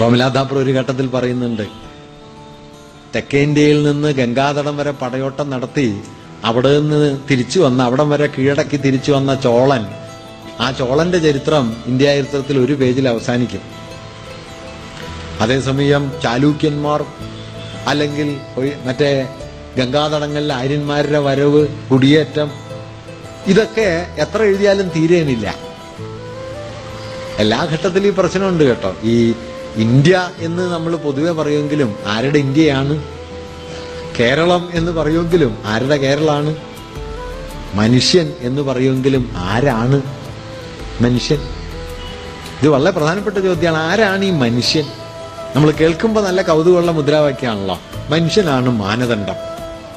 റോമിലാഥാപ്പുറം ഒരു ഘട്ടത്തിൽ പറയുന്നുണ്ട് തെക്കേ ഇന്ത്യയിൽ നിന്ന് ഗംഗാതടം വരെ പടയോട്ടം നടത്തി അവിടെ നിന്ന് തിരിച്ചു വന്ന അവിടം വരെ കീഴടക്കി തിരിച്ചു വന്ന ചോളൻ ആ ചോളന്റെ ചരിത്രം ഇന്ത്യ ചരിത്രത്തിൽ ഒരു പേജിൽ അവസാനിക്കും. അതേസമയം ചാലൂക്യന്മാർ അല്ലെങ്കിൽ മറ്റേ ഗംഗാതടങ്ങളിലെ ആര്യന്മാരുടെ വരവ് കുടിയേറ്റം ഇതൊക്കെ എത്ര എഴുതിയാലും തീരേനില്ല എല്ലാ ഘട്ടത്തിലും ഈ പ്രശ്നമുണ്ട് കേട്ടോ. ഈ ഇന്ത്യ എന്ന് നമ്മൾ പൊതുവെ പറയുമെങ്കിലും ആരുടെ ഇന്ത്യയാണ്? കേരളം എന്ന് പറയുമെങ്കിലും ആരുടെ കേരളമാണ് മനുഷ്യൻ എന്ന് പറയുമെങ്കിലും ആരാണ് മനുഷ്യൻ? ഇത് വളരെ പ്രധാനപ്പെട്ട ചോദ്യമാണ്. ആരാണ് ഈ മനുഷ്യൻ? നമ്മൾ കേൾക്കുമ്പോൾ നല്ല കൗതുകമുള്ള മുദ്രാവാക്യമാണല്ലോ. മനുഷ്യനാണ് മാനദണ്ഡം.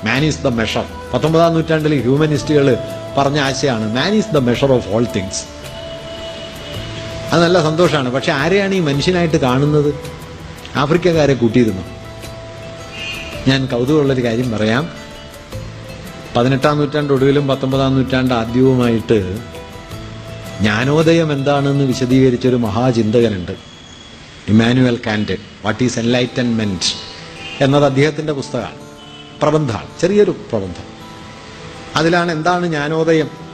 മാൻ ഈസ് ദ മെഷർ പത്തൊമ്പതാം നൂറ്റാണ്ടിൽ ഹ്യൂമനിസ്റ്റുകൾ പറഞ്ഞ ആശയമാണ് man is the measure of all things അത് നല്ല സന്തോഷമാണ്. പക്ഷെ ആരെയാണ് ഈ മനുഷ്യനായിട്ട് കാണുന്നത്? ആഫ്രിക്കക്കാരെ കൂട്ടിയിരുന്നു. ഞാൻ കൗതുകമുള്ളൊരു കാര്യം പറയാം. പതിനെട്ടാം നൂറ്റാണ്ട് ഒടുവിലും പത്തൊമ്പതാം നൂറ്റാണ്ട് ആദ്യവുമായിട്ട് ജ്ഞാനോദയം എന്താണെന്ന് വിശദീകരിച്ചൊരു മഹാചിന്തകനുണ്ട്. Immanuel Kant what is enlightenment എന്നത് അദ്ദേഹത്തിന്റെ പുസ്തകമാണ്. പ്രബന്ധമാണ് ചെറിയൊരു പ്രബന്ധം. അതിലാണ് എന്താണ് ജ്ഞാനോദയം?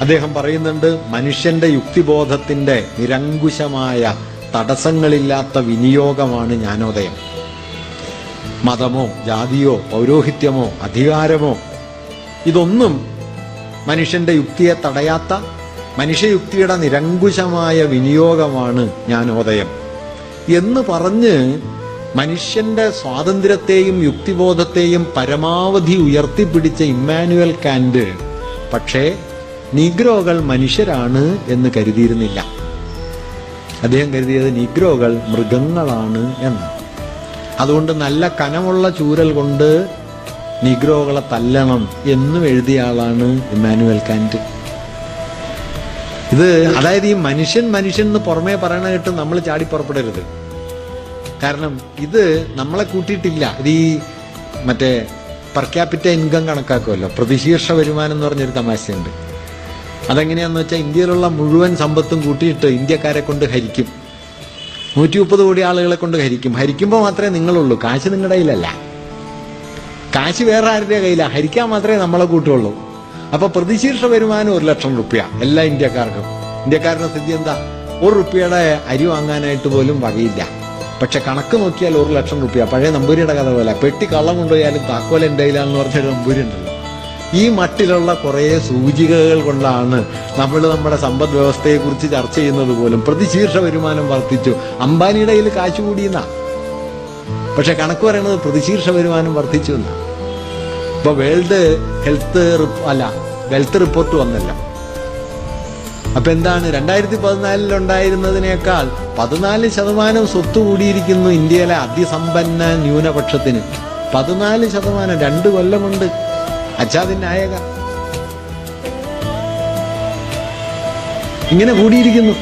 അദ്ദേഹം പറയുന്നുണ്ട് മനുഷ്യന്റെ യുക്തിബോധത്തിന്റെ നിരങ്കുശമായ തടസ്സങ്ങളില്ലാത്ത വിനിയോഗമാണ് ജ്ഞാനോദയം. മതമോ ജാതിയോ പൗരോഹിത്യമോ അധികാരമോ ഇതൊന്നും മനുഷ്യന്റെ യുക്തിയെ തടയാത്ത മനുഷ്യയുക്തിയുടെ നിരങ്കുശമായ വിനിയോഗമാണ് ജ്ഞാനോദയം. എന്ന് പറഞ്ഞ് മനുഷ്യന്റെ സ്വാതന്ത്ര്യത്തെയും യുക്തിബോധത്തെയും പരമാവധി ഉയർത്തിപ്പിടിച്ച ഇമ്മാനുവൽ കാന്റ് പക്ഷേ നീഗ്രോകൾ മനുഷ്യരാണ് എന്ന് കരുതിയിരുന്നില്ല. അദ്ദേഹം കരുതിയത് നീഗ്രോകൾ മൃഗങ്ങളാണ് എന്ന് അതുകൊണ്ട് നല്ല കനമുള്ള ചൂരൽ കൊണ്ട് നിഗ്രോകളെ തല്ലണം എന്നും എഴുതിയ ആളാണ് ഇമ്മാനുവൽ കാന്റ്. ഇത് അതായത് ഈ മനുഷ്യൻ മനുഷ്യൻ എന്ന് പുറമേ പറയണ കേട്ട് നമ്മൾ ചാടി പുറപ്പെടരുത് കാരണം ഇത് നമ്മളെ കൂട്ടിയിട്ടില്ല. ഇത് ഈ മറ്റേ പെർ ക്യാപിറ്റ ഇൻകം കണക്കാക്കുമല്ലോ. പ്രതിശീർഷ വരുമാനം എന്ന് പറഞ്ഞൊരു തമാശയുണ്ട്. അതെങ്ങനെയാന്ന് വെച്ചാൽ ഇന്ത്യയിലുള്ള മുഴുവൻ സമ്പത്തും കൂട്ടിയിട്ട് ഇന്ത്യക്കാരെ കൊണ്ട് ഹരിക്കും. നൂറ്റി മുപ്പത് കോടി ആളുകളെ കൊണ്ട് ഹരിക്കും. ഹരിക്കുമ്പോൾ മാത്രമേ നിങ്ങളുള്ളൂ. കാശ് നിങ്ങളുടെ കയ്യിലല്ല. കാശ് വേറെ ആരുടെ കയ്യിലാണ് ഹരിക്കാൻ മാത്രമേ നമ്മളെ കൂട്ടുള്ളൂ. അപ്പൊ പ്രതിശീർഷ വരുമാനം ഒരു ലക്ഷം റുപ്യ എല്ലാ ഇന്ത്യക്കാർക്കും. ഇന്ത്യക്കാരുടെ സ്ഥിതി എന്താ? ഒരു റുപ്യയുടെ അരി വാങ്ങാനായിട്ട് പോലും വകയില്ല. പക്ഷെ കണക്ക് നോക്കിയാൽ ഒരു ലക്ഷം റുപ്യ. പഴയ നമ്പൂരിയുടെ കഥ പോലെ. പെട്ടി കള്ളം കൊണ്ടുപോയാലും താക്കോൽ എന്റെ കയ്യിലാണെന്ന് പറഞ്ഞൊരു നമ്പൂരി ഉണ്ടല്ലോ ഈ മട്ടിലുള്ള കുറേ സൂചികകൾ കൊണ്ടാണ് നമ്മൾ നമ്മുടെ സമ്പദ് വ്യവസ്ഥയെക്കുറിച്ച് ചർച്ച ചെയ്യുന്നത് പോലും. പ്രതിശീർഷ വരുമാനം വർദ്ധിച്ചു. അംബാനിയുടെ കയ്യിൽ കാശ് കൂടിയെന്നാ. പക്ഷെ കണക്ക് പറയുന്നത് പ്രതിശീർഷ വരുമാനം വർദ്ധിച്ചു എന്നാ. ഇപ്പൊ വേൾഡ് ഹെൽത്ത് അല്ല വെൽത്ത് റിപ്പോർട്ട് വന്നല്ല. അപ്പൊ എന്താണ്? രണ്ടായിരത്തി പതിനാലിൽ ഉണ്ടായിരുന്നതിനേക്കാൾ പതിനാല് ശതമാനം സ്വത്ത് കൂടിയിരിക്കുന്നു ഇന്ത്യയിലെ അതിസമ്പന്ന ന്യൂനപക്ഷത്തിന്. പതിനാല് ശതമാനം രണ്ട് കൊല്ലം കൊണ്ട് അച്ഛാദിൻ നായക ഇങ്ങനെ കൂടിയിരിക്കുന്നു.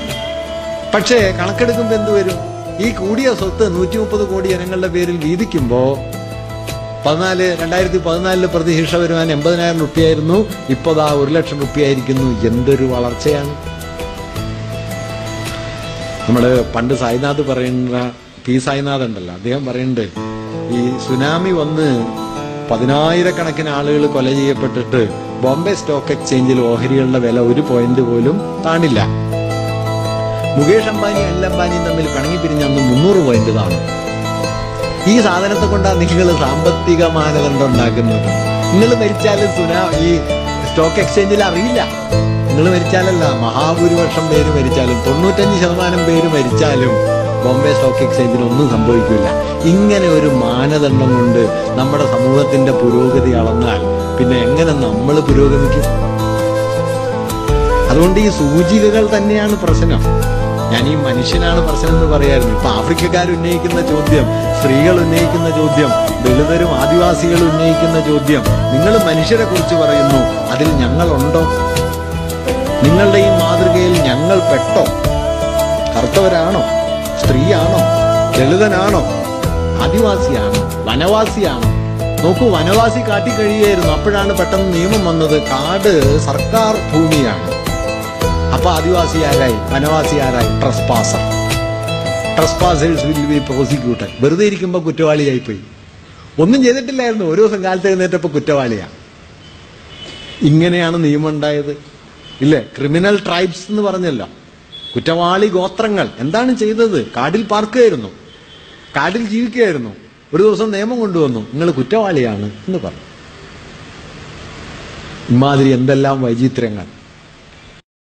പക്ഷേ കണക്കെടുക്കുമ്പോൾ എന്ത് വരും? ഈ കൂടിയ സ്വത്ത് നൂറ്റി മുപ്പത് കോടി ജനങ്ങളുടെ പേരിൽ വീതിക്കുമ്പോ പതിനാല് രണ്ടായിരത്തി പതിനാലിൽ പ്രതിശീർഷ വരുമാനം എൺപതിനായിരം റുപ്യായിരുന്നു. ഇപ്പൊ ദാ ഒരു ലക്ഷം റുപ്യായിരിക്കുന്നു. എന്തൊരു വളർച്ചയാണ്. നമ്മൾ പണ്ട് സായിനാഥ് പറയുന്ന പി സായിനാഥ് ഉണ്ടല്ലോ. അദ്ദേഹം പറയുന്നുണ്ട് ഈ സുനാമി വന്ന് പതിനായിരക്കണക്കിന് ആളുകൾ കൊല ചെയ്യപ്പെട്ടിട്ട് ബോംബെ സ്റ്റോക്ക് എക്സ്ചേഞ്ചിൽ ഓഹരികളുടെ വില ഒരു പോയിന്റ് പോലും താണില്ല. മുകേഷ് അംബാനി അനിൽ അംബാനിയും തമ്മിൽ പിണങ്ങി പിരിഞ്ഞ അന്ന് മുന്നൂറ് പോയിന്റ് താണു. ഈ സാധനത്തെ കൊണ്ടാണ് നിങ്ങൾ സാമ്പത്തിക മാനദണ്ഡം ഉണ്ടാക്കുന്നത്. നിങ്ങൾ മരിച്ചാലും സുനാ ഈ സ്റ്റോക്ക് എക്സ്ചേഞ്ചിൽ അറിയില്ല. നിങ്ങൾ മരിച്ചാലല്ല മഹാഭൂരിപക്ഷം പേര് മരിച്ചാലും തൊണ്ണൂറ്റഞ്ച് ശതമാനം പേര് മരിച്ചാലും ബോംബെ സ്റ്റോക്ക് എക്സ്ചേഞ്ചിനൊന്നും സംഭവിക്കില്ല ഇങ്ങനെ ഒരു മാനദണ്ഡം കൊണ്ട് നമ്മുടെ സമൂഹത്തിന്റെ പുരോഗതി അളന്നാൽ പിന്നെ എങ്ങനെ നമ്മൾ പുരോഗമിക്കും? അതുകൊണ്ട് ഈ സൂചികകൾ തന്നെയാണ് പ്രശ്നം. ഞാൻ ഈ മനുഷ്യനാണ് പ്രശ്നം എന്ന് പറയായിരുന്നു ഇപ്പൊ ആഫ്രിക്കക്കാർ ഉന്നയിക്കുന്ന ചോദ്യം സ്ത്രീകൾ ഉന്നയിക്കുന്ന ചോദ്യം ദളിതരും ആദിവാസികൾ ഉന്നയിക്കുന്ന ചോദ്യം നിങ്ങൾ മനുഷ്യരെ കുറിച്ച് പറയുന്നു അതിൽ ഞങ്ങളുണ്ടോ നിങ്ങളുടെ ഈ മാതൃകയിൽ ഞങ്ങൾ പെട്ടോ? കറുത്തവരാണോ? സ്ത്രീയാണോ? ദളിതനാണോ? ആദിവാസിയാണോ? വനവാസിയാണോ? നോക്കൂ വനവാസി കാട്ടി കഴിയുകയായിരുന്നു. അപ്പോഴാണ് പെട്ടെന്ന് നിയമം വന്നത്. കാട് സർക്കാർ ഭൂമിയാണ്. അപ്പൊ ആദിവാസി ആരായി? വനവാസി ആരായി? Trespasser. Trespassers will be prosecuted വെറുതെ ഇരിക്കുമ്പോൾ കുറ്റവാളിയായി പോയി ഒന്നും ചെയ്തിട്ടില്ലായിരുന്നു. ഒരു ദിവസം കാലത്ത് എഴുന്നേറ്റപ്പോൾ കുറ്റവാളിയാണ് ഇങ്ങനെയാണ് നിയമം ഉണ്ടായത്. ഇല്ലേ? ക്രിമിനൽ ട്രൈബ്സ് എന്ന് പറഞ്ഞല്ലോ. കുറ്റവാളി ഗോത്രങ്ങൾ. എന്താണ് ചെയ്തത്? കാടിൽ പാർക്കുകയായിരുന്നു. കാടിൽ ജീവിക്കുകയായിരുന്നു. ഒരു ദിവസം നിയമം കൊണ്ടുവന്നു. നിങ്ങൾ കുറ്റവാളിയാണ് എന്ന് പറഞ്ഞു. ഇമാതിരി എന്തെല്ലാം വൈചിത്ര്യങ്ങൾ.